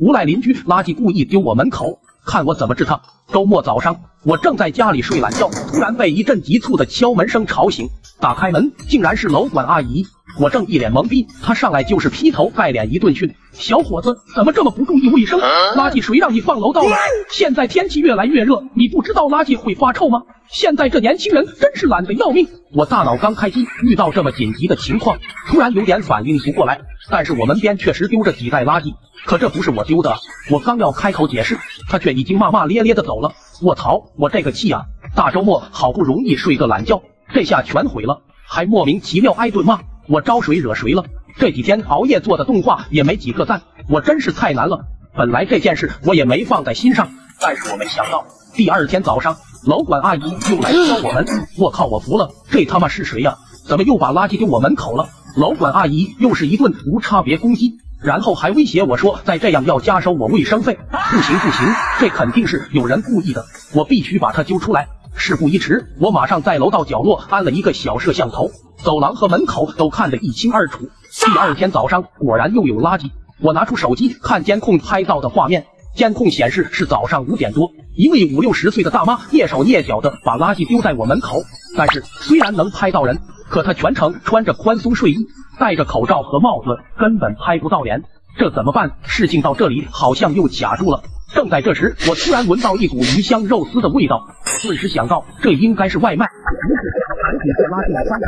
无赖邻居垃圾故意丢我门口，看我怎么治他。周末早上，我正在家里睡懒觉，突然被一阵急促的敲门声吵醒。打开门，竟然是楼管阿姨。我正一脸懵逼，他上来就是劈头盖脸一顿训：“小伙子，怎么这么不注意卫生？垃圾谁让你放楼道了？现在天气越来越热，你不知道垃圾会发臭吗？现在这年轻人真是懒得要命。”我大脑刚开机，遇到这么紧急的情况，突然有点反应不过来。但是我门边确实丢着几袋垃圾，可这不是我丢的。我刚要开口解释，他却已经骂骂咧咧的走了。我操！我这个气啊！大周末好不容易睡个懒觉，这下全毁了，还莫名其妙挨顿骂。我招谁惹谁了？这几天熬夜做的动画也没几个赞，我真是太难了。本来这件事我也没放在心上，但是我没想到第二天早上楼管阿姨又来敲我门。我靠，我服了，这他妈是谁呀？怎么又把垃圾丢我门口了？楼管阿姨又是一顿无差别攻击，然后还威胁我说再这样要加收我卫生费。不行不行，这肯定是有人故意的，我必须把他揪出来。事不宜迟，我马上在楼道角落安了一个小摄像头，走廊和门口都看得一清二楚。第二天早上，果然又有垃圾。我拿出手机看监控拍到的画面，监控显示是早上五点多，一位五六十岁的大妈蹑手蹑脚的把垃圾丢在我门口。但是虽然能拍到人，可她全程穿着宽松睡衣，戴着口罩和帽子，根本拍不到脸。这怎么办？事情到这里好像又卡住了。正在这时，我突然闻到一股鱼香肉丝的味道，顿时想到这应该是外卖。于是赶紧在垃圾里翻，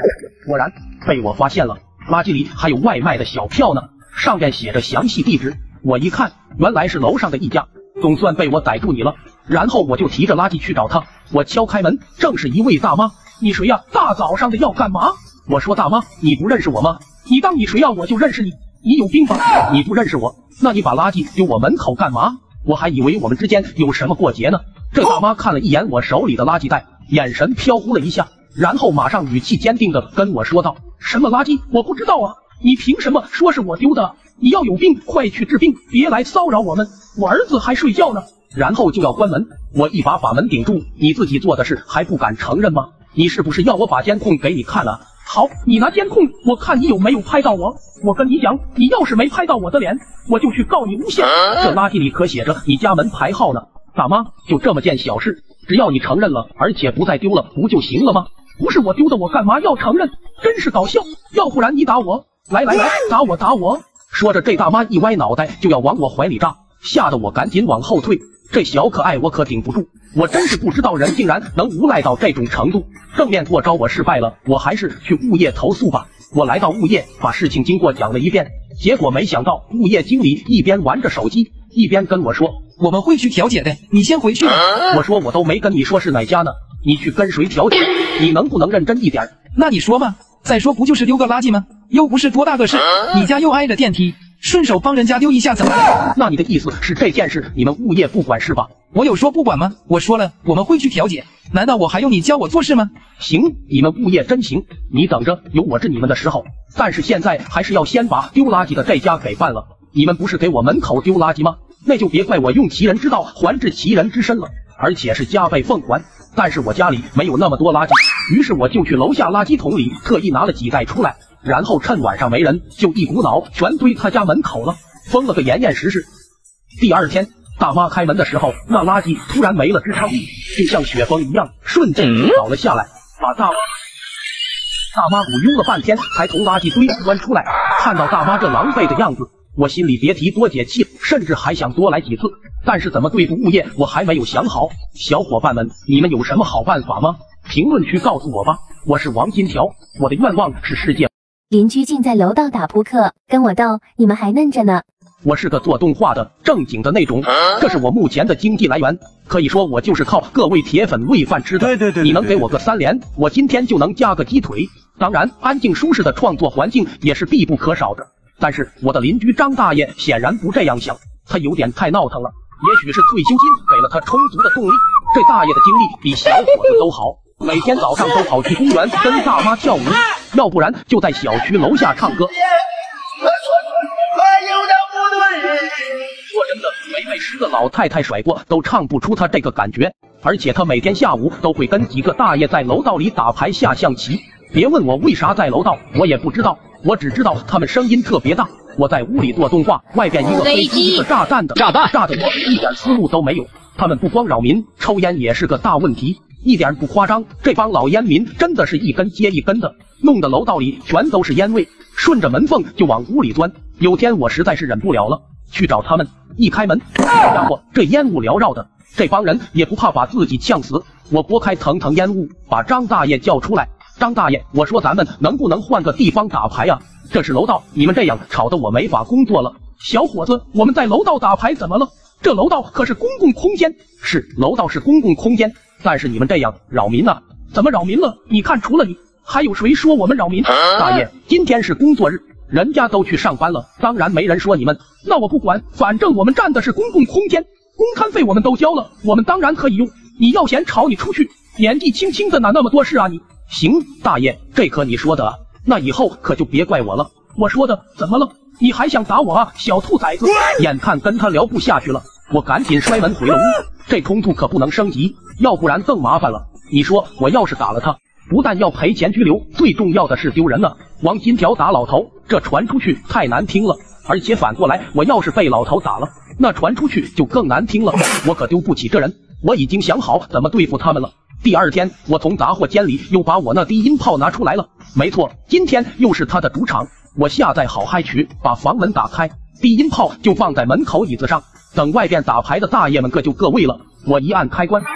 果然被我发现了，垃圾里还有外卖的小票呢，上面写着详细地址。我一看，原来是楼上的一家，总算被我逮住你了。然后我就提着垃圾去找他。我敲开门，正是一位大妈。你谁呀？大早上的要干嘛？我说大妈，你不认识我吗？你当你谁呀？我就认识你。你有病吧？你不认识我，那你把垃圾丢我门口干嘛？我还以为我们之间有什么过节呢。这大妈看了一眼我手里的垃圾袋，眼神飘忽了一下，然后马上语气坚定的跟我说道：“什么垃圾？我不知道啊！你凭什么说是我丢的？你要有病，快去治病，别来骚扰我们。我儿子还睡觉呢。”然后就要关门，我一把把门顶住。你自己做的事还不敢承认吗？你是不是要我把监控给你看了？好，你拿监控，我看你有没有拍到我。我跟你讲，你要是没拍到我的脸，我就去告你诬陷。这垃圾里可写着你家门牌号呢。大妈，就这么件小事，只要你承认了，而且不再丢了，不就行了吗？不是我丢的，我干嘛要承认？真是搞笑。要不然你打我，来来来，打我打我。说着，这大妈一歪脑袋就要往我怀里扎，吓得我赶紧往后退。这小可爱我可顶不住。我真是不知道人竟然能无赖到这种程度。正面过招我失败了，我还是去物业投诉吧。我来到物业，把事情经过讲了一遍，结果没想到物业经理一边玩着手机，一边跟我说：“我们会去调解的，你先回去吧。”我说：“我都没跟你说是哪家呢，你去跟谁调解？你能不能认真一点？”那你说嘛？再说不就是丢个垃圾吗？又不是多大个事，你家又挨着电梯，顺手帮人家丢一下怎么了？那你的意思是这件事你们物业不管是吧？我有说不管吗？我说了，我们会去调解。难道我还用你教我做事吗？行，你们物业真行，你等着，有我治你们的时候。但是现在还是要先把丢垃圾的这家给办了。你们不是给我门口丢垃圾吗？那就别怪我用其人之道还治其人之身了，而且是加倍奉还。但是我家里没有那么多垃圾，于是我就去楼下垃圾桶里特意拿了几袋出来，然后趁晚上没人，就一股脑全堆他家门口了，封了个严严实实。第二天。大妈开门的时候，那垃圾突然没了支撑力，就像雪崩一样，瞬间倒了下来，把大大妈鼓悠了半天，才从垃圾堆钻出来。看到大妈这狼狈的样子，我心里别提多解气，甚至还想多来几次。但是怎么对付物业，我还没有想好。小伙伴们，你们有什么好办法吗？评论区告诉我吧。我是王金条，我的愿望是世界。邻居竟在楼道打扑克，跟我斗，你们还嫩着呢。我是个做动画的，正经的那种，这是我目前的经济来源，可以说我就是靠各位铁粉喂饭吃的。对对对，你能给我个三连，我今天就能加个鸡腿。当然，安静舒适的创作环境也是必不可少的。但是我的邻居张大爷显然不这样想，他有点太闹腾了。也许是退休金给了他充足的动力，这大爷的精力比小伙子都好，每天早上都跑去公园跟大妈跳舞，要不然就在小区楼下唱歌。说真的，没被十个老太太甩过，都唱不出他这个感觉。而且他每天下午都会跟几个大爷在楼道里打牌下象棋。别问我为啥在楼道，我也不知道，我只知道他们声音特别大。我在屋里做动画，外边一个飞机一个炸弹的，炸弹炸得我一点思路都没有。他们不光扰民，抽烟也是个大问题，一点不夸张。这帮老烟民真的是一根接一根的，弄得楼道里全都是烟味，顺着门缝就往屋里钻。有天我实在是忍不了了，去找他们，一开门，好家伙，这烟雾缭绕的，这帮人也不怕把自己呛死。我拨开腾腾烟雾，把张大爷叫出来。张大爷，我说咱们能不能换个地方打牌呀？这是楼道，你们这样吵得我没法工作了。小伙子，我们在楼道打牌怎么了？这楼道可是公共空间。是，楼道是公共空间，但是你们这样扰民呐、怎么扰民了？你看，除了你，还有谁说我们扰民？大爷，今天是工作日，人家都去上班了，当然没人说你们。那我不管，反正我们占的是公共空间，公摊费我们都交了，我们当然可以用。你要嫌吵，你出去。年纪轻轻的哪那么多事啊你？行，大爷，这可你说的啊，那以后可就别怪我了。我说的怎么了？你还想打我啊，小兔崽子！眼看跟他聊不下去了，我赶紧摔门回了屋。这冲突可不能升级，要不然更麻烦了。你说我要是打了他，不但要赔钱拘留，最重要的是丢人呢。王金条打老头，这传出去太难听了。而且反过来，我要是被老头打了，那传出去就更难听了。我可丢不起这人。我已经想好怎么对付他们了。第二天，我从杂货间里又把我那低音炮拿出来了。没错，今天又是他的主场。我下载好嗨曲，把房门打开，低音炮就放在门口椅子上，等外边打牌的大爷们各就各位了。我一按开关，我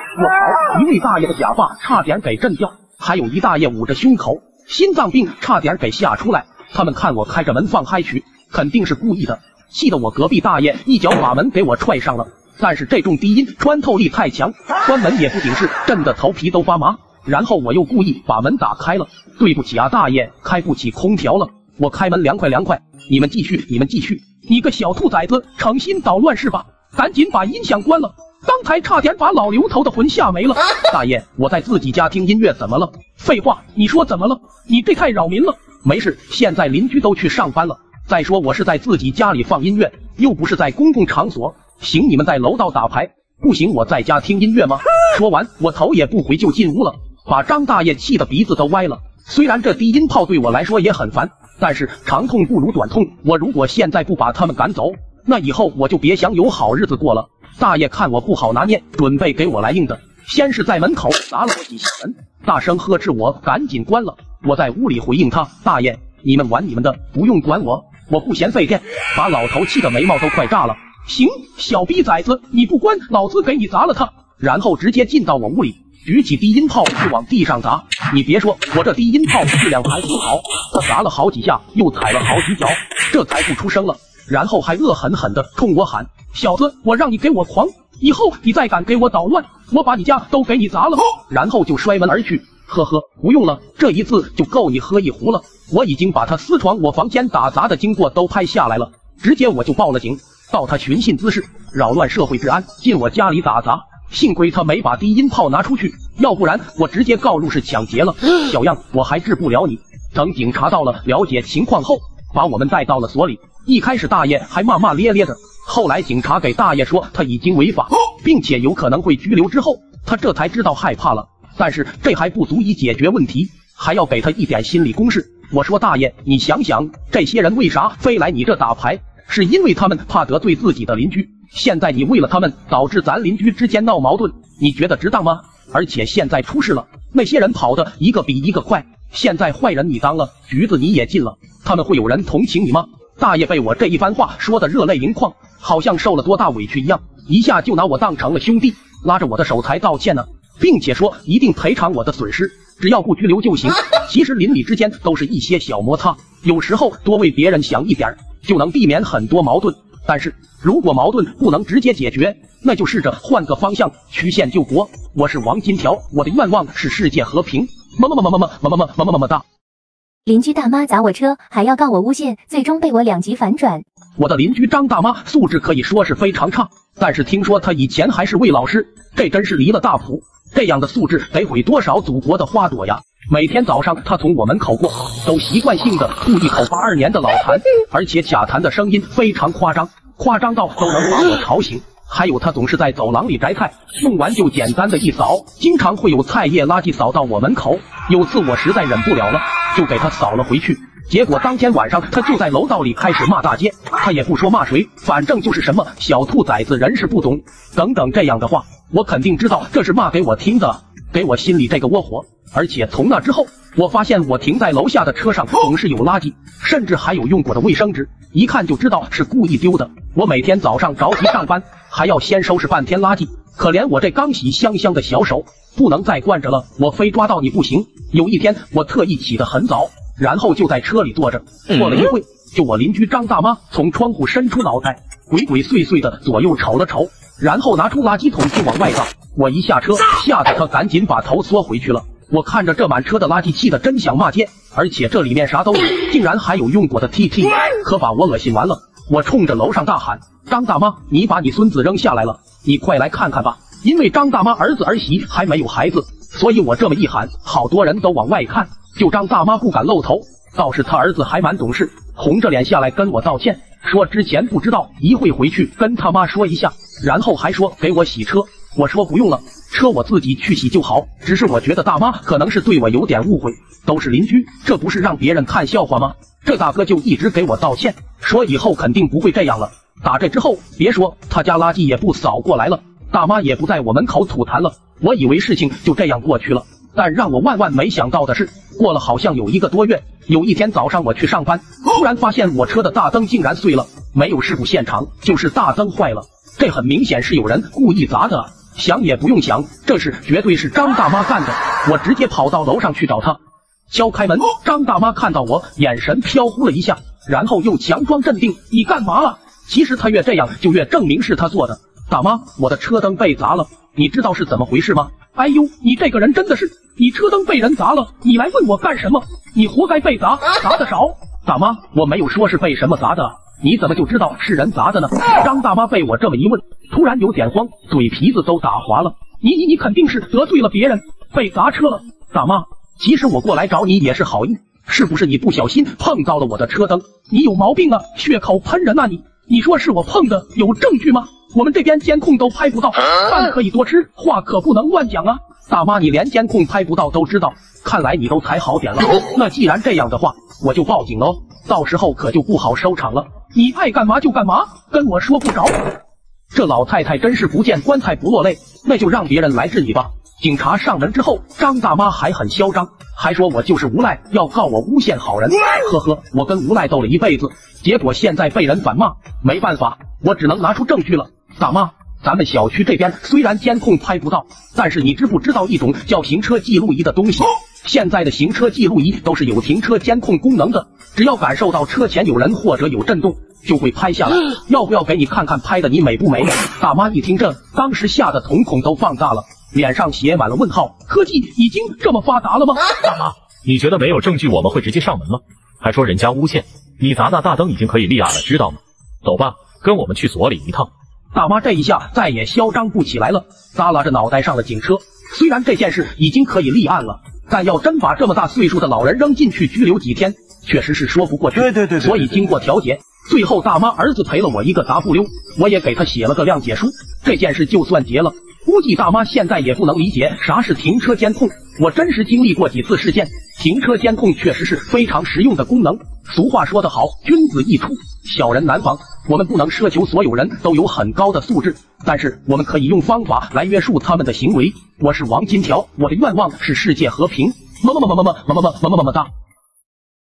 靠！一位大爷的假发差点给震掉，还有一大爷捂着胸口，心脏病差点给吓出来。他们看我开着门放嗨曲，肯定是故意的，气得我隔壁大爷一脚把门给我踹上了。但是这种低音穿透力太强，关门也不顶事，震得头皮都发麻。然后我又故意把门打开了，对不起啊，大爷，开不起空调了。我开门凉快凉快，你们继续，你们继续。你个小兔崽子，诚心捣乱是吧？赶紧把音响关了，刚才差点把老刘头的魂吓没了。大爷，我在自己家听音乐怎么了？废话，你说怎么了？你这太扰民了。没事，现在邻居都去上班了。再说我是在自己家里放音乐，又不是在公共场所。行，你们在楼道打牌，不行，我在家听音乐吗？说完，我头也不回就进屋了，把张大爷气得鼻子都歪了。虽然这低音炮对我来说也很烦，但是长痛不如短痛。我如果现在不把他们赶走，那以后我就别想有好日子过了。大爷看我不好拿捏，准备给我来硬的，先是在门口砸了我几下门，大声呵斥我赶紧关了。我在屋里回应他：大爷，你们玩你们的，不用管我，我不嫌费电。把老头气得眉毛都快炸了。行，小逼崽子，你不关，老子给你砸了他！然后直接进到我屋里，举起低音炮就往地上砸。你别说，我这低音炮质量还挺好，他砸了好几下，又踩了好几脚，这才不出声了。然后还恶狠狠地冲我喊：“小子，我让你给我狂！以后你再敢给我捣乱，我把你家都给你砸了！”然后就摔门而去。呵呵，不用了，这一次就够你喝一壶了。我已经把他私闯我房间打砸的经过都拍下来了，直接我就报了警。告他寻衅滋事，扰乱社会治安，进我家里打砸。幸亏他没把低音炮拿出去，要不然我直接告入室抢劫了。小样，我还治不了你。等警察到了，了解情况后，把我们带到了所里。一开始大爷还骂骂咧咧的，后来警察给大爷说他已经违法，并且有可能会拘留之后，他这才知道害怕了。但是这还不足以解决问题，还要给他一点心理攻势。我说大爷，你想想，这些人为啥非来你这打牌？是因为他们怕得罪自己的邻居，现在你为了他们导致咱邻居之间闹矛盾，你觉得值当吗？而且现在出事了，那些人跑的一个比一个快，现在坏人你当了，局子你也进了，他们会有人同情你吗？大爷被我这一番话说的热泪盈眶，好像受了多大委屈一样，一下就拿我当成了兄弟，拉着我的手才道歉呢，并且说一定赔偿我的损失，只要不拘留就行。其实邻里之间都是一些小摩擦，有时候多为别人想一点。就能避免很多矛盾，但是如果矛盾不能直接解决，那就试着换个方向，曲线救国。我是王金条，我的愿望是世界和平。么么么么么么么么么么么么么哒！邻居大妈砸我车，还要告我诬陷，最终被我两极反转。我的邻居张大妈素质可以说是非常差，但是听说她以前还是位老师，这真是离了大谱。这样的素质得毁多少祖国的花朵呀！每天早上他从我门口过，都习惯性的吐一口八二年的老痰，而且假痰的声音非常夸张，夸张到都能把我吵醒。还有他总是在走廊里摘菜，弄完就简单的一扫，经常会有菜叶垃圾扫到我门口。有次我实在忍不了了，就给他扫了回去。结果当天晚上他就在楼道里开始骂大街，他也不说骂谁，反正就是什么小兔崽子人事不懂等等这样的话，我肯定知道这是骂给我听的，给我心里这个窝火。而且从那之后，我发现我停在楼下的车上总是有垃圾，甚至还有用过的卫生纸，一看就知道是故意丢的。我每天早上着急上班，还要先收拾半天垃圾，可怜我这刚洗香香的小手，不能再惯着了，我非抓到你不行。有一天，我特意起得很早。然后就在车里坐着，过了一会，就我邻居张大妈从窗户伸出脑袋，鬼鬼祟祟的左右瞅了瞅，然后拿出垃圾桶就往外倒。我一下车，吓得她赶紧把头缩回去了。我看着这满车的垃圾，气得真想骂街，而且这里面啥都有，竟然还有用过的 T T，可把我恶心完了。我冲着楼上大喊：“张大妈，你把你孙子扔下来了，你快来看看吧！”因为张大妈儿子儿媳还没有孩子，所以我这么一喊，好多人都往外看。就张大妈不敢露头，倒是他儿子还蛮懂事，红着脸下来跟我道歉，说之前不知道，一会回去跟他妈说一下，然后还说给我洗车。我说不用了，车我自己去洗就好。只是我觉得大妈可能是对我有点误会，都是邻居，这不是让别人看笑话吗？这大哥就一直给我道歉，说以后肯定不会这样了。打这之后，别说他家垃圾也不扫过来了，大妈也不在我门口吐痰了。我以为事情就这样过去了。但让我万万没想到的是，过了好像有一个多月，有一天早上我去上班，突然发现我车的大灯竟然碎了，没有事故现场，就是大灯坏了。这很明显是有人故意砸的，想也不用想，这事绝对是张大妈干的。我直接跑到楼上去找她，敲开门，张大妈看到我，眼神飘忽了一下，然后又强装镇定：“你干嘛了？”其实她越这样，就越证明是她做的。大妈，我的车灯被砸了，你知道是怎么回事吗？哎呦，你这个人真的是，你车灯被人砸了，你来问我干什么？你活该被砸，砸的少。大妈，我没有说是被什么砸的，你怎么就知道是人砸的呢？张大妈被我这么一问，突然有点慌，嘴皮子都打滑了。你你你肯定是得罪了别人，被砸车了。大妈，其实我过来找你也是好意，是不是你不小心碰到了我的车灯？你有毛病啊，血口喷人啊你！你说是我碰的，有证据吗？我们这边监控都拍不到，饭可以多吃，话可不能乱讲啊！大妈，你连监控拍不到都知道，看来你都踩好点了。那既然这样的话，我就报警喽，到时候可就不好收场了。你爱干嘛就干嘛，跟我说不着。这老太太真是不见棺材不落泪，那就让别人来治你吧。警察上门之后，张大妈还很嚣张，还说我就是无赖，要告我诬陷好人。呵呵，我跟无赖斗了一辈子，结果现在被人反骂，没办法，我只能拿出证据了。大妈，咱们小区这边虽然监控拍不到，但是你知不知道一种叫行车记录仪的东西？现在的行车记录仪都是有停车监控功能的，只要感受到车前有人或者有震动，就会拍下来。要不要给你看看拍的你美不美？大妈一听这，当时吓得瞳孔都放大了，脸上写满了问号。科技已经这么发达了吗？大妈，你觉得没有证据我们会直接上门吗？还说人家诬陷，你砸那大灯已经可以立案了，知道吗？走吧，跟我们去所里一趟。大妈这一下再也嚣张不起来了，耷拉着脑袋上了警车。虽然这件事已经可以立案了，但要真把这么大岁数的老人扔进去拘留几天，确实是说不过去。对对对。所以经过调解，最后大妈儿子赔了我一个杂不溜，我也给他写了个谅解书，这件事就算结了。估计大妈现在也不能理解啥是停车监控。我真实经历过几次事件，停车监控确实是非常实用的功能。俗话说得好，君子易出，小人难防。我们不能奢求所有人都有很高的素质，但是我们可以用方法来约束他们的行为。我是王金条，我的愿望是世界和平。么么么么么么么么么么么么么哒！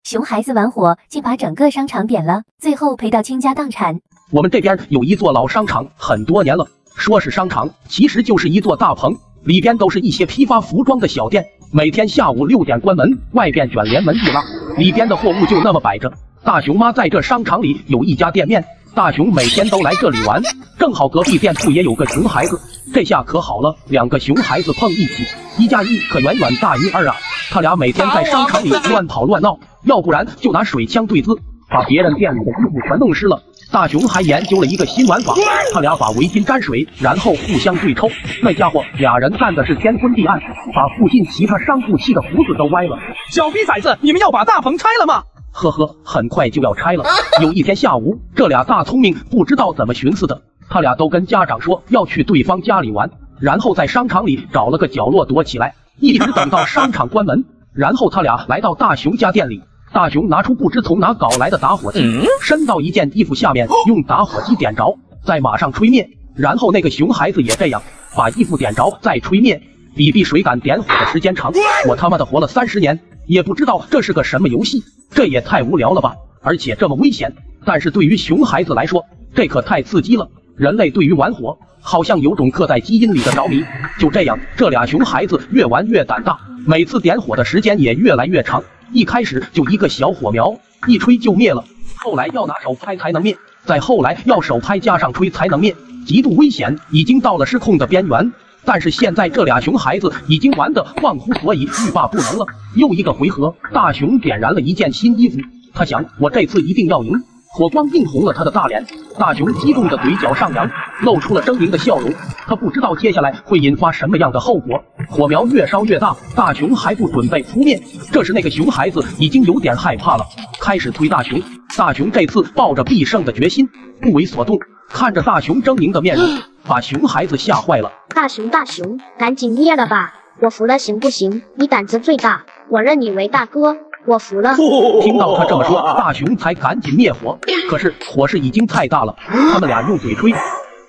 熊孩子玩火，竟把整个商场点了，最后赔到倾家荡产。我们这边有一座老商场，很多年了。说是商场，其实就是一座大棚，里边都是一些批发服装的小店。每天下午六点关门，外边卷帘门一拉，里边的货物就那么摆着。大熊妈在这商场里有一家店面，大熊每天都来这里玩。正好隔壁店铺也有个熊孩子，这下可好了，两个熊孩子碰一起，一加一可远远大于二啊！他俩每天在商场里乱跑乱闹，要不然就拿水枪对滋，把别人店里的衣服全弄湿了。大熊还研究了一个新玩法，他俩把围巾沾水，然后互相对抽。那家伙俩人干的是天昏地暗，把附近其他商户气的胡子都歪了。小逼崽子，你们要把大棚拆了吗？呵呵，很快就要拆了。有一天下午，这俩大聪明不知道怎么寻思的，他俩都跟家长说要去对方家里玩，然后在商场里找了个角落躲起来，一直等到商场关门，然后他俩来到大熊家店里。大熊拿出不知从哪搞来的打火机，伸到一件衣服下面，用打火机点着，再马上吹灭。然后那个熊孩子也这样，把衣服点着再吹灭。比比谁敢点火的时间长。我他妈的活了三十年，也不知道这是个什么游戏，这也太无聊了吧！而且这么危险。但是对于熊孩子来说，这可太刺激了。人类对于玩火，好像有种刻在基因里的着迷。就这样，这俩熊孩子越玩越胆大，每次点火的时间也越来越长。一开始就一个小火苗，一吹就灭了。后来要拿手拍才能灭，再后来要手拍加上吹才能灭，极度危险，已经到了失控的边缘。但是现在这俩熊孩子已经玩得忘乎所以，欲罢不能了。又一个回合，大熊点燃了一件新衣服，他想，我这次一定要赢。火光映红了他的大脸，大熊激动的嘴角上扬，露出了狰狞的笑容。他不知道接下来会引发什么样的后果。火苗越烧越大，大熊还不准备扑灭。这时那个熊孩子已经有点害怕了，开始推大熊。大熊这次抱着必胜的决心，不为所动。看着大熊狰狞的面容，把熊孩子吓坏了。大熊大熊，赶紧灭了吧！我服了，行不行？你胆子最大，我认你为大哥。我服了。听到他这么说，大熊才赶紧灭火。可是火势已经太大了，他们俩用嘴吹，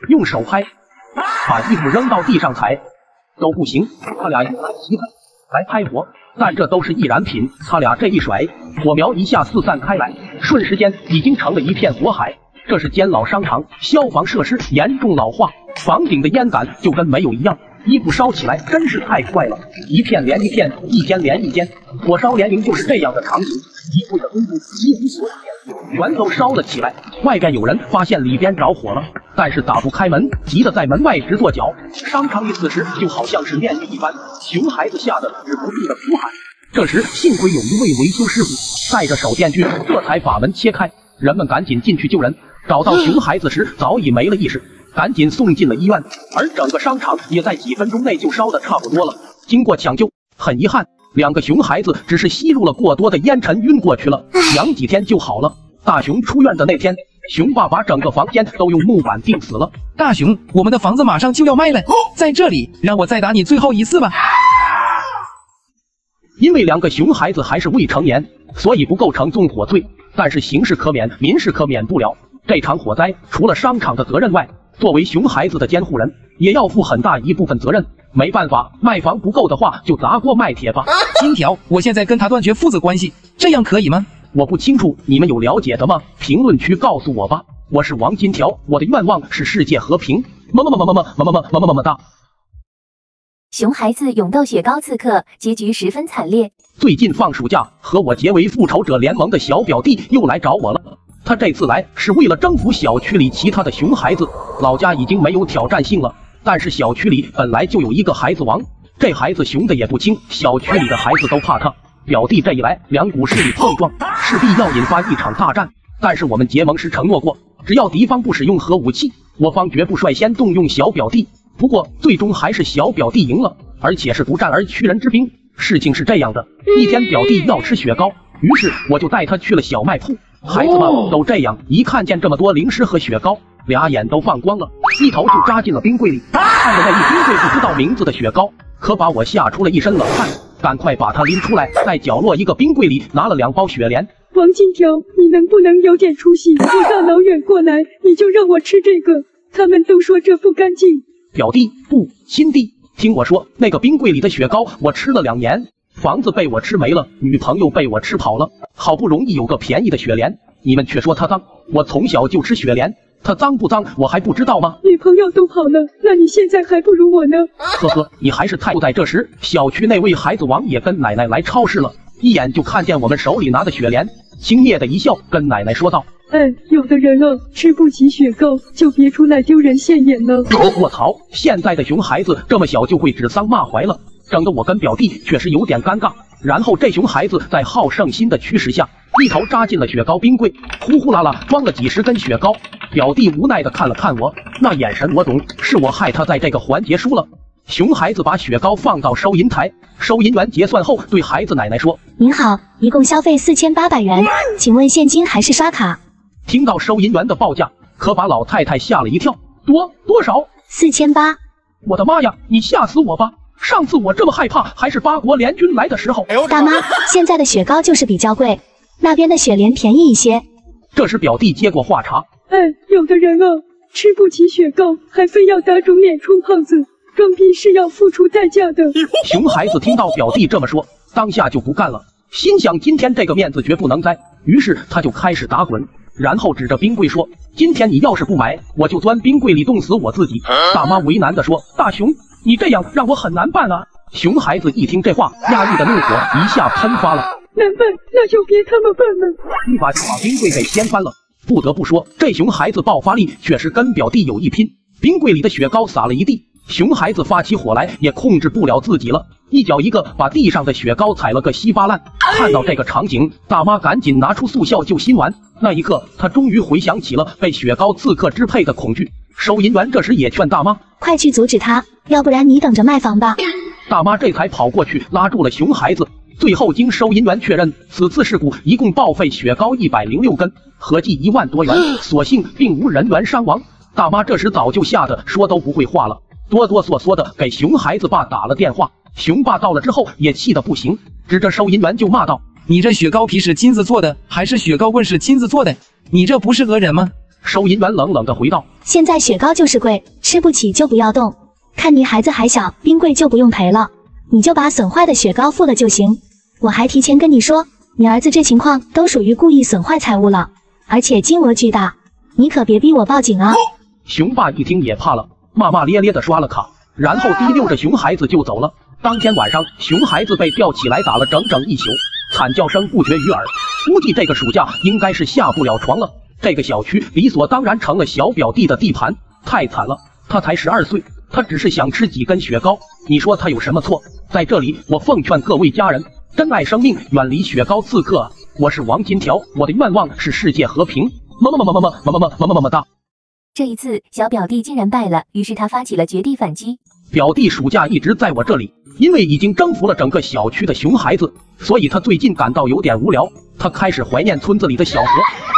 用手拍，把衣服扔到地上踩，都不行。他俩用其他来拍火，但这都是易燃品。他俩这一甩，火苗一下四散开来，瞬时间已经成了一片火海。这是间老商场，消防设施严重老化，房顶的烟杆就跟没有一样。衣服烧起来真是太快了，一片连一片，一间连一间，火烧连营就是这样的场景。衣柜的墩布、衣服所有全都烧了起来。外边有人发现里边着火了，但是打不开门，急得在门外直跺脚。商场里此时就好像是炼狱一般，熊孩子吓得止不住的哭喊。这时幸亏有一位维修师傅带着手电锯，这才把门切开。人们赶紧进去救人，找到熊孩子时早已没了意识。赶紧送进了医院，而整个商场也在几分钟内就烧得差不多了。经过抢救，很遗憾，两个熊孩子只是吸入了过多的烟尘晕过去了，养几天就好了。大熊出院的那天，熊爸把整个房间都用木板钉死了。大熊，我们的房子马上就要卖了，在这里让我再打你最后一次吧。因为两个熊孩子还是未成年，所以不构成纵火罪，但是刑事可免，民事可免不了。这场火灾除了商场的责任外，作为熊孩子的监护人，也要负很大一部分责任。没办法，卖房不够的话，就砸锅卖铁吧。金条，我现在跟他断绝父子关系，这样可以吗？我不清楚，你们有了解的吗？评论区告诉我吧。我是王金条，我的愿望是世界和平。么么么么么么么么么么么么么哒。熊孩子勇斗雪糕刺客，结局十分惨烈。最近放暑假，和我结为复仇者联盟的小表弟又来找我了。他这次来是为了征服小区里其他的熊孩子。老家已经没有挑战性了，但是小区里本来就有一个孩子王，这孩子熊的也不轻，小区里的孩子都怕他。表弟这一来，两股势力碰撞，势必要引发一场大战。但是我们结盟时承诺过，只要敌方不使用核武器，我方绝不率先动用小表弟。不过最终还是小表弟赢了，而且是不战而屈人之兵。事情是这样的，一天表弟要吃雪糕，于是我就带他去了小卖铺。孩子们都这样，一看见这么多零食和雪糕，俩眼都放光了，一头就扎进了冰柜里。看着那一冰柜不知道名字的雪糕，可把我吓出了一身冷汗。赶快把它拎出来，在角落一个冰柜里拿了两包雪莲。王金条，你能不能有点出息？我大老远过来，你就让我吃这个？他们都说这不干净。表弟不，新弟，听我说，那个冰柜里的雪糕我吃了两年。房子被我吃没了，女朋友被我吃跑了，好不容易有个便宜的雪莲，你们却说它脏。我从小就吃雪莲，它脏不脏我还不知道吗？女朋友都跑了，那你现在还不如我呢。呵呵，你还是太……就在这时，小区那位孩子王也跟奶奶来超市了，一眼就看见我们手里拿的雪莲，轻蔑的一笑，跟奶奶说道：“哎，有的人啊，吃不起雪糕，就别出来丢人现眼了。”我操，现在的熊孩子这么小就会指桑骂槐了。整得我跟表弟确实有点尴尬。然后这熊孩子在好胜心的驱使下，一头扎进了雪糕冰柜，呼呼啦啦装了几十根雪糕。表弟无奈的看了看我，那眼神我懂，是我害他在这个环节输了。熊孩子把雪糕放到收银台，收银员结算后对孩子奶奶说：“您好，一共消费四千八百元，请问现金还是刷卡？”听到收银员的报价，可把老太太吓了一跳。多多少？四千八。我的妈呀！你吓死我吧！上次我这么害怕，还是八国联军来的时候。大妈，现在的雪糕就是比较贵。那边的雪莲便宜一些。这时表弟接过话茬，哎，有的人啊，吃不起雪糕，还非要打肿脸充胖子，装逼是要付出代价的。熊孩子听到表弟这么说，当下就不干了，心想今天这个面子绝不能栽，于是他就开始打滚，然后指着冰柜说：“今天你要是不买，我就钻冰柜里冻死我自己。”大妈为难的说：“大熊，你这样让我很难办啊。”熊孩子一听这话，压抑的怒火一下喷发了，难办，那就别他妈办了。一把就把冰柜给掀翻了。不得不说，这熊孩子爆发力确实跟表弟有一拼。冰柜里的雪糕洒了一地，熊孩子发起火来也控制不了自己了，一脚一个把地上的雪糕踩了个稀巴烂。看到这个场景，大妈赶紧拿出速效救心丸。那一刻，她终于回想起了被雪糕刺客支配的恐惧。收银员这时也劝大妈，快去阻止他，要不然你等着卖房吧。大妈这才跑过去拉住了熊孩子。最后经收银员确认，此次事故一共报废雪糕一百零六根，合计一万多元，所幸并无人员伤亡。大妈这时早就吓得说都不会话了，哆哆嗦嗦的给熊孩子爸打了电话。熊爸到了之后也气得不行，指着收银员就骂道：“你这雪糕皮是金子做的，还是雪糕棍是金子做的？你这不是讹人吗？”收银员冷冷的回道：“现在雪糕就是贵，吃不起就不要动。看你孩子还小，冰柜就不用赔了，你就把损坏的雪糕付了就行。我还提前跟你说，你儿子这情况都属于故意损坏财物了，而且金额巨大，你可别逼我报警啊！”熊爸一听也怕了，骂骂咧咧的刷了卡，然后提溜着熊孩子就走了。当天晚上，熊孩子被吊起来打了整整一宿，惨叫声不绝于耳。估计这个暑假应该是下不了床了。这个小区理所当然成了小表弟的地盘，太惨了。他才十二岁，他只是想吃几根雪糕，你说他有什么错？在这里，我奉劝各位家人，珍爱生命，远离雪糕刺客。我是王金条，我的愿望是世界和平。么么么么么么么么么么么么么哒！这一次，小表弟竟然败了，于是他发起了绝地反击。表弟暑假一直在我这里，因为已经征服了整个小区的熊孩子，所以他最近感到有点无聊。他开始怀念村子里的小河，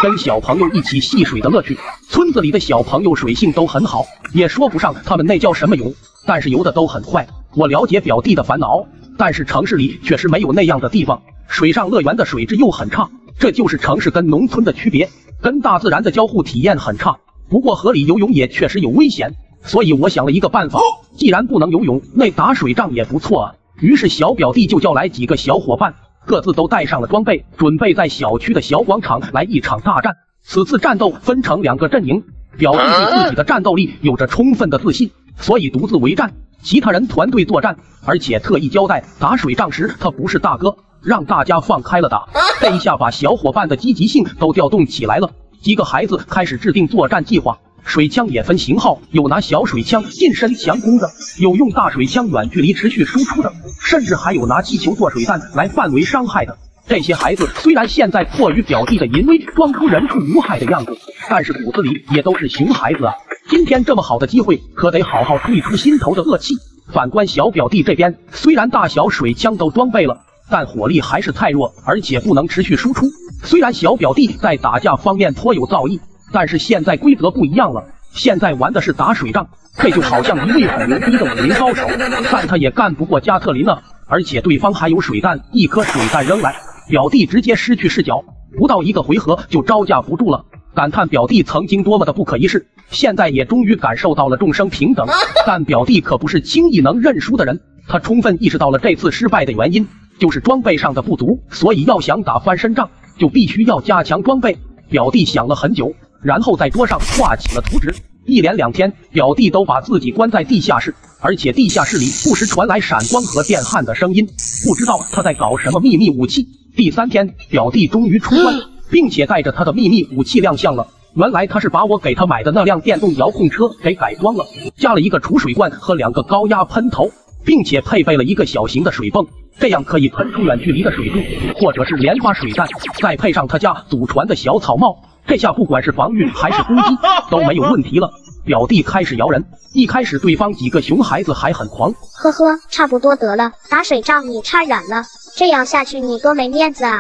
跟小朋友一起戏水的乐趣。村子里的小朋友水性都很好，也说不上他们那叫什么泳，但是游的都很快。我了解表弟的烦恼，但是城市里确实没有那样的地方。水上乐园的水质又很差，这就是城市跟农村的区别，跟大自然的交互体验很差。不过河里游泳也确实有危险，所以我想了一个办法，既然不能游泳，那打水仗也不错啊。于是小表弟就叫来几个小伙伴。各自都带上了装备，准备在小区的小广场来一场大战。此次战斗分成两个阵营，表弟对自己的战斗力有着充分的自信，所以独自为战，其他人团队作战。而且特意交代，打水仗时他不是大哥，让大家放开了打。这一下把小伙伴的积极性都调动起来了，几个孩子开始制定作战计划。水枪也分型号，有拿小水枪近身强攻的，有用大水枪远距离持续输出的，甚至还有拿气球做水弹来范围伤害的。这些孩子虽然现在迫于表弟的淫威，装出人畜无害的样子，但是骨子里也都是熊孩子啊！今天这么好的机会，可得好好出一出心头的恶气。反观小表弟这边，虽然大小水枪都装备了，但火力还是太弱，而且不能持续输出。虽然小表弟在打架方面颇有造诣。但是现在规则不一样了，现在玩的是打水仗，这就好像一位很牛逼的武林高手，但他也干不过加特林呢。而且对方还有水弹，一颗水弹扔来，表弟直接失去视角，不到一个回合就招架不住了。感叹表弟曾经多么的不可一世，现在也终于感受到了众生平等。但表弟可不是轻易能认输的人，他充分意识到了这次失败的原因就是装备上的不足，所以要想打翻身仗，就必须要加强装备。表弟想了很久。然后在桌上画起了图纸，一连两天，表弟都把自己关在地下室，而且地下室里不时传来闪光和电焊的声音，不知道他在搞什么秘密武器。第三天，表弟终于出关，并且带着他的秘密武器亮相了。原来他是把我给他买的那辆电动遥控车给改装了，加了一个储水罐和两个高压喷头，并且配备了一个小型的水泵，这样可以喷出远距离的水柱，或者是连发水弹。再配上他家祖传的小草帽。这下不管是防御还是攻击 都没有问题了。表弟开始摇人，一开始对方几个熊孩子还很狂，呵呵，差不多得了，打水仗你差远了，这样下去你多没面子啊！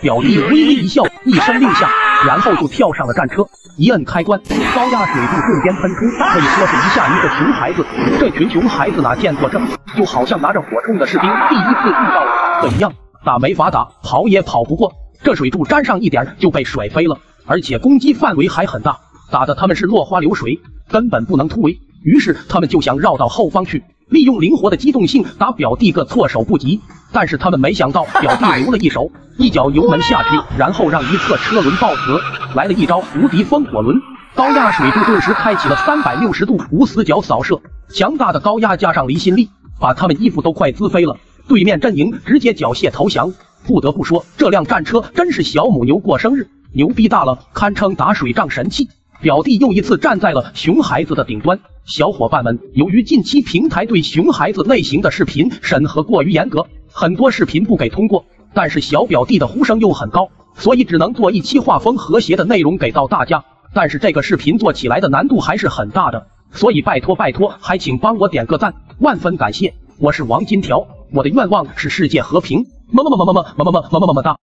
表弟微微一笑，一声令下，然后就跳上了战车，一摁开关，高压水柱瞬间喷出，可以说是一下一个熊孩子。这群熊孩子哪见过这，就好像拿着火铳的士兵第一次遇到了一样，打没法打，跑也跑不过。这水柱沾上一点就被甩飞了，而且攻击范围还很大，打得他们是落花流水，根本不能突围。于是他们就想绕到后方去，利用灵活的机动性打表弟个措手不及。但是他们没想到表弟留了一手，一脚油门下去，然后让一侧车轮爆死，来了一招无敌风火轮，高压水柱顿时开启了三百六十度无死角扫射，强大的高压加上离心力，把他们衣服都快滋飞了。对面阵营直接缴械投降。不得不说，这辆战车真是小母牛过生日，牛逼大了，堪称打水仗神器。表弟又一次站在了熊孩子的顶端。小伙伴们，由于近期平台对熊孩子类型的视频审核过于严格，很多视频不给通过。但是小表弟的呼声又很高，所以只能做一期画风和谐的内容给到大家。但是这个视频做起来的难度还是很大的，所以拜托拜托，还请帮我点个赞，万分感谢。我是王金条，我的愿望是世界和平。么么么么么么么么么么么么么哒！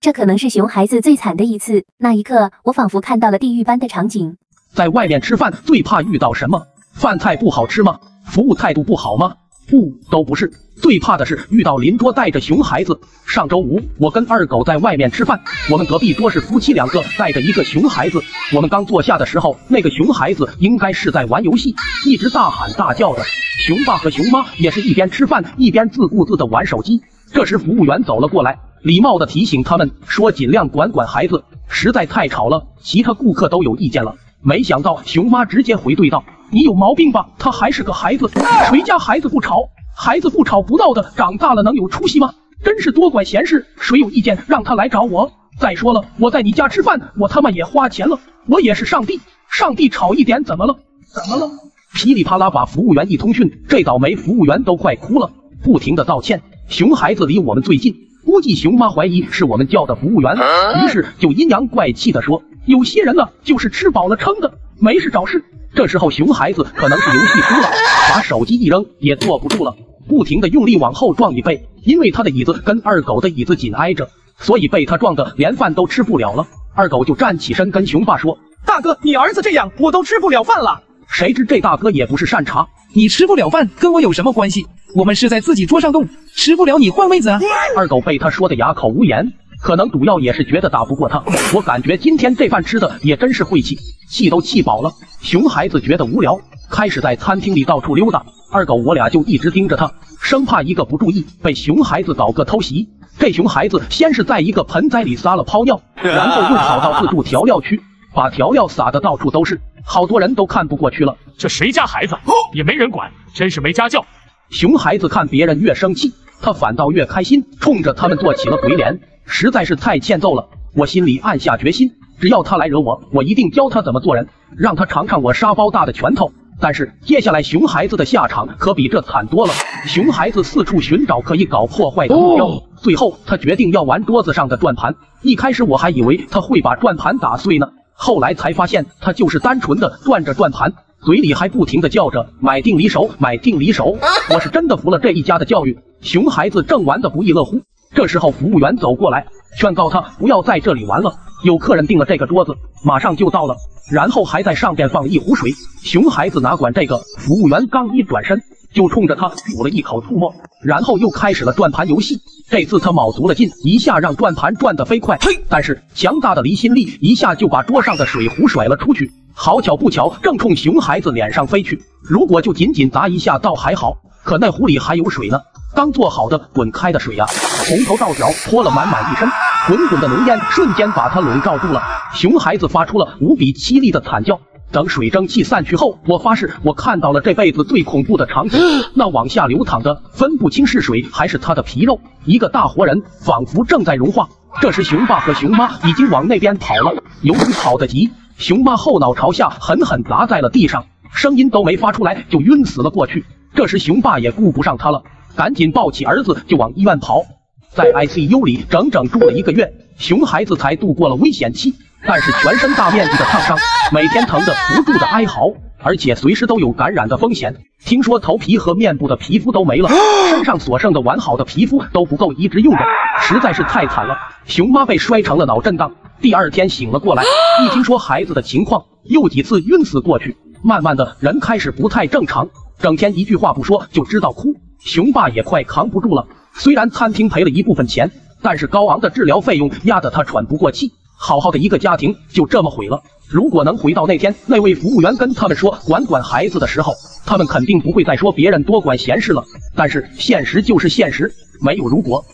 这可能是熊孩子最惨的一次。那一刻，我仿佛看到了地狱般的场景。在外面吃饭最怕遇到什么？饭菜不好吃吗？服务态度不好吗？不，都不是。最怕的是遇到邻桌带着熊孩子。上周五，我跟二狗在外面吃饭，我们隔壁桌是夫妻两个带着一个熊孩子。我们刚坐下的时候，那个熊孩子应该是在玩游戏，一直大喊大叫的。熊爸和熊妈也是一边吃饭一边自顾自的玩手机。这时服务员走了过来，礼貌的提醒他们说尽量管管孩子，实在太吵了。其他顾客都有意见了，没想到熊妈直接回怼道：“你有毛病吧？他还是个孩子，谁家孩子不吵？孩子不吵不闹的，长大了能有出息吗？真是多管闲事。谁有意见让他来找我。再说了，我在你家吃饭，我他妈也花钱了，我也是上帝，上帝吵一点怎么了？怎么了？”噼里啪啦把服务员一通讯，这倒霉服务员都快哭了，不停的道歉。熊孩子离我们最近，估计熊妈怀疑是我们叫的服务员，于是就阴阳怪气的说：“有些人呢，就是吃饱了撑的，没事找事。”这时候熊孩子可能是游戏输了，把手机一扔，也坐不住了，不停的用力往后撞椅背，因为他的椅子跟二狗的椅子紧挨着，所以被他撞的连饭都吃不了了。二狗就站起身跟熊爸说：“大哥，你儿子这样，我都吃不了饭了。”谁知这大哥也不是善茬，你吃不了饭跟我有什么关系？我们是在自己桌上动，吃不了你换位子啊！二狗被他说的哑口无言，可能主要也是觉得打不过他。我感觉今天这饭吃的也真是晦气，气都气饱了。熊孩子觉得无聊，开始在餐厅里到处溜达。二狗我俩就一直盯着他，生怕一个不注意被熊孩子搞个偷袭。这熊孩子先是在一个盆栽里撒了泡尿，然后又跑到自助调料区，把调料撒的到处都是，好多人都看不过去了。这谁家孩子也没人管，真是没家教。熊孩子看别人越生气，他反倒越开心，冲着他们做起了鬼脸，实在是太欠揍了。我心里暗下决心，只要他来惹我，我一定教他怎么做人，让他尝尝我沙包大的拳头。但是接下来熊孩子的下场可比这惨多了。熊孩子四处寻找可以搞破坏的目标，最后他决定要玩桌子上的转盘。一开始我还以为他会把转盘打碎呢，后来才发现他就是单纯的转着转盘。嘴里还不停的叫着买定离手，买定离手。我是真的服了这一家的教育。熊孩子正玩的不亦乐乎，这时候服务员走过来，劝告他不要在这里玩了，有客人订了这个桌子，马上就到了。然后还在上边放了一壶水。熊孩子哪管这个，服务员刚一转身，就冲着他吐了一口吐沫，然后又开始了转盘游戏。这次他卯足了劲，一下让转盘转得飞快，嘿但是强大的离心力一下就把桌上的水壶甩了出去。好巧不巧，正冲熊孩子脸上飞去。如果就仅仅砸一下，倒还好。可那壶里还有水呢，刚做好的滚开的水呀，从头到脚泼了满满一身，滚滚的浓烟瞬间把他笼罩住了。熊孩子发出了无比凄厉的惨叫。等水蒸气散去后，我发誓，我看到了这辈子最恐怖的场景。那往下流淌的，分不清是水还是他的皮肉，一个大活人仿佛正在融化。这时，熊爸和熊妈已经往那边跑了。由于跑得急。熊妈后脑朝下狠狠砸在了地上，声音都没发出来就晕死了过去。这时熊爸也顾不上他了，赶紧抱起儿子就往医院跑。在 ICU 里整整住了一个月，熊孩子才度过了危险期，但是全身大面积的烫伤，每天疼得不住的哀嚎，而且随时都有感染的风险。听说头皮和面部的皮肤都没了，身上所剩的完好的皮肤都不够移植用的，实在是太惨了。熊妈被摔成了脑震荡。第二天醒了过来，一听说孩子的情况，又几次晕死过去。慢慢的人开始不太正常，整天一句话不说就知道哭。熊爸也快扛不住了。虽然餐厅赔了一部分钱，但是高昂的治疗费用压得他喘不过气，好好的一个家庭就这么毁了。如果能回到那天那位服务员跟他们说管管孩子的时候，他们肯定不会再说别人多管闲事了。但是现实就是现实，没有如果，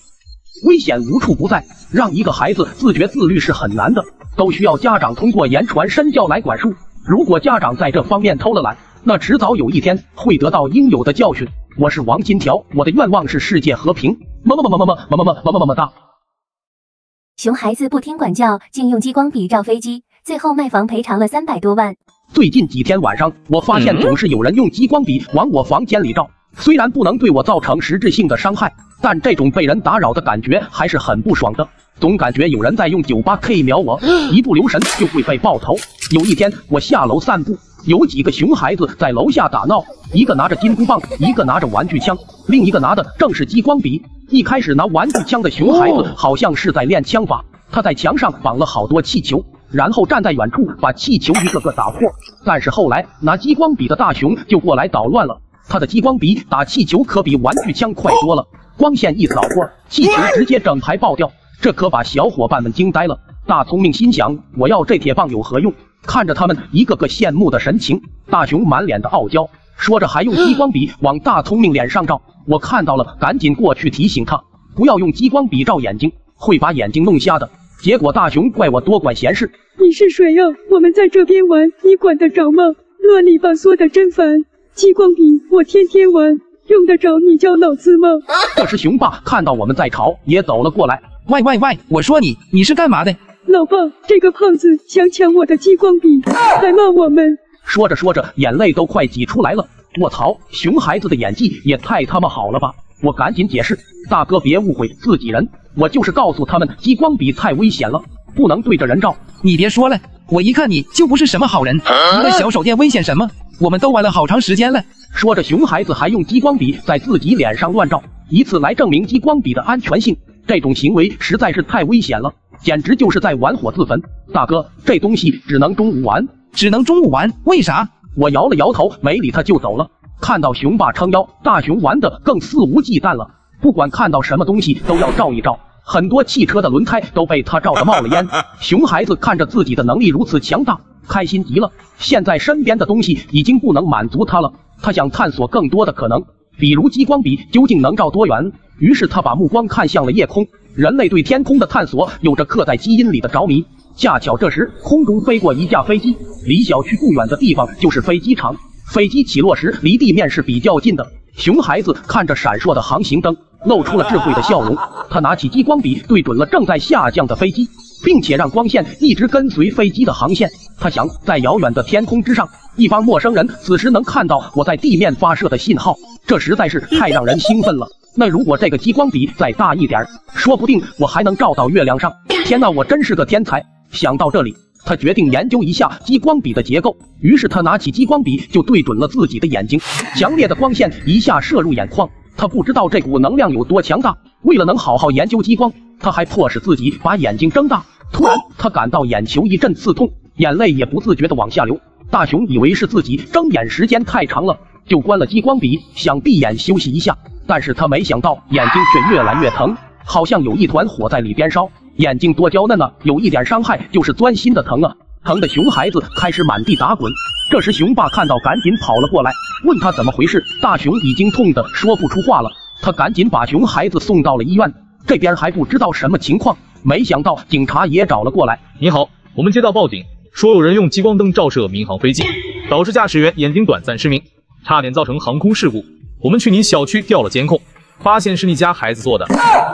危险无处不在。让一个孩子自觉自律是很难的，都需要家长通过言传身教来管束。如果家长在这方面偷了懒，那迟早有一天会得到应有的教训。我是王金条，我的愿望是世界和平。么么么么么么么么么么么么么哒。熊孩子不听管教，竟用激光笔照飞机，最后卖房赔偿了三百多万。最近几天晚上，我发现总是有人用激光笔往我房间里照，虽然不能对我造成实质性的伤害，但这种被人打扰的感觉还是很不爽的。总感觉有人在用九八 K 秒我，一不留神就会被爆头。有一天，我下楼散步，有几个熊孩子在楼下打闹，一个拿着金箍棒，一个拿着玩具枪，另一个拿的正是激光笔。一开始拿玩具枪的熊孩子好像是在练枪法，他在墙上绑了好多气球，然后站在远处把气球一个个打破。但是后来拿激光笔的大熊就过来捣乱了，他的激光笔打气球可比玩具枪快多了，光线一扫过，气球直接整排爆掉，这可把小伙伴们惊呆了。大聪明心想：我要这铁棒有何用？看着他们一个个羡慕的神情，大熊满脸的傲娇。说着，还用激光笔往大聪明脸上照。我看到了，赶紧过去提醒他，不要用激光笔照眼睛，会把眼睛弄瞎的。结果大熊怪我多管闲事。你是谁呀？我们在这边玩，你管得着吗？乱里吧嗦的真烦。激光笔我天天玩，用得着你教老子吗？这时熊爸看到我们在吵，也走了过来。喂喂喂，我说你，你是干嘛的？老爸，这个胖子想抢我的激光笔，还骂我们。说着说着，眼泪都快挤出来了。卧槽，熊孩子的演技也太他妈好了吧！我赶紧解释，大哥别误会自己人，我就是告诉他们激光笔太危险了，不能对着人照。你别说了，我一看你就不是什么好人。一个小手电危险什么？我们都玩了好长时间了。说着，熊孩子还用激光笔在自己脸上乱照，以此来证明激光笔的安全性。这种行为实在是太危险了，简直就是在玩火自焚。大哥，这东西只能中午玩。只能中午玩，为啥？我摇了摇头，没理他就走了。看到熊爸撑腰，大熊玩的更肆无忌惮了。不管看到什么东西都要照一照，很多汽车的轮胎都被他照得冒了烟。熊孩子看着自己的能力如此强大，开心极了。现在身边的东西已经不能满足他了，他想探索更多的可能，比如激光笔究竟能照多远。于是他把目光看向了夜空。人类对天空的探索有着刻在基因里的着迷。恰巧这时，空中飞过一架飞机，离小区不远的地方就是飞机场。飞机起落时离地面是比较近的。熊孩子看着闪烁的航行灯，露出了智慧的笑容。他拿起激光笔对准了正在下降的飞机，并且让光线一直跟随飞机的航线。他想，在遥远的天空之上，一帮陌生人此时能看到我在地面发射的信号，这实在是太让人兴奋了。那如果这个激光笔再大一点，说不定我还能照到月亮上。天哪，我真是个天才！想到这里，他决定研究一下激光笔的结构。于是他拿起激光笔就对准了自己的眼睛，强烈的光线一下射入眼眶。他不知道这股能量有多强大。为了能好好研究激光，他还迫使自己把眼睛睁大。突然，他感到眼球一阵刺痛，眼泪也不自觉地往下流。大雄以为是自己睁眼时间太长了，就关了激光笔，想闭眼休息一下。但是他没想到，眼睛却越来越疼，好像有一团火在里边烧。眼睛多娇嫩啊，有一点伤害就是钻心的疼啊，疼的熊孩子开始满地打滚。这时熊爸看到，赶紧跑了过来，问他怎么回事。大熊已经痛得说不出话了，他赶紧把熊孩子送到了医院。这边还不知道什么情况，没想到警察也找了过来。你好，我们接到报警，说有人用激光灯照射民航飞机，导致驾驶员眼睛短暂失明，差点造成航空事故。我们去你小区调了监控，发现是你家孩子做的。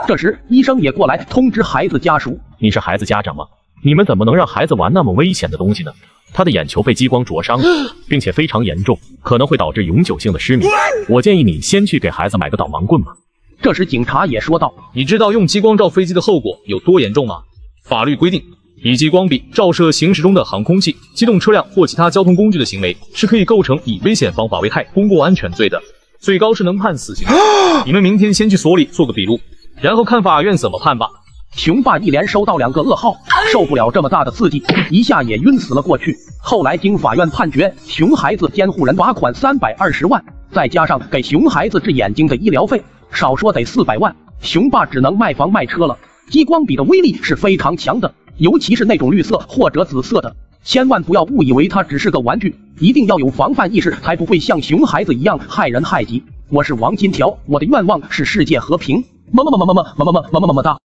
这时，医生也过来通知孩子家属：“你是孩子家长吗？你们怎么能让孩子玩那么危险的东西呢？他的眼球被激光灼伤，并且非常严重，可能会导致永久性的失明。我建议你先去给孩子买个导盲棍吧。”这时，警察也说道：“你知道用激光照飞机的后果有多严重吗？法律规定，以激光笔照射行驶中的航空器、机动车辆或其他交通工具的行为，是可以构成以危险方法危害公共安全罪的。”最高是能判死刑。你们明天先去所里做个笔录，然后看法院怎么判吧。熊爸一连收到两个噩耗，受不了这么大的刺激，一下也晕死了过去。后来经法院判决，熊孩子监护人罚款三百二十万，再加上给熊孩子治眼睛的医疗费，少说得四百万。熊爸只能卖房卖车了。激光笔的威力是非常强的，尤其是那种绿色或者紫色的，千万不要误以为它只是个玩具，一定要有防范意识，才不会像熊孩子一样害人害己。我是王金条，我的愿望是世界和平。么么么么么么么么么么么么哒。